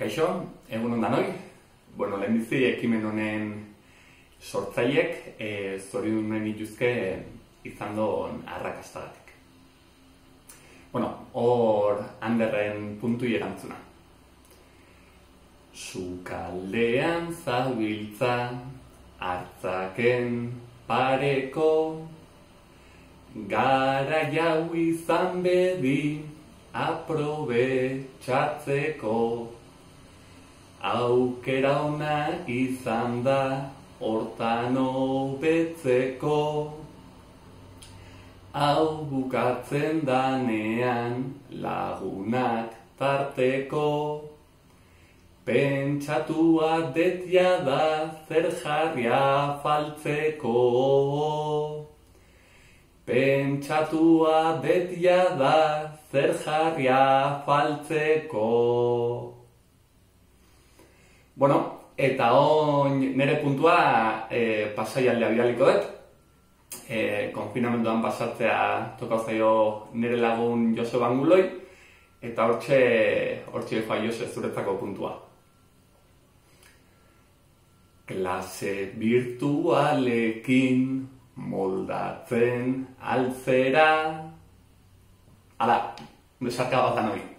Kaixo, egun ondan hoi. Bueno, lehenbizi ekimen honen sortzaiek e, zoriunen ituzke izan doon arrakastagatik. Bueno, hor handerren puntu erantzuna. Sukaldean zabiltza hartzaken pareko gara jau izan bedi aprobetxatzeko aukera ona izan da hortan hobetzeko. Hau bukatzen danean lagunak tarteko. Pentsatua detia da zer jarria faltzeko. Pentsatua detia da zer jarria faltzeko Bueno, eta on nire puntua e, pasaialdea bidaliko dut. E, konfinamenduan pasatzea toka zaio nire lagun Jose Banguloi, eta hortxe, hortxe fa Jose zuretzako puntua. Klase virtualekin moldatzen altzera. Hala, besarka bat hori.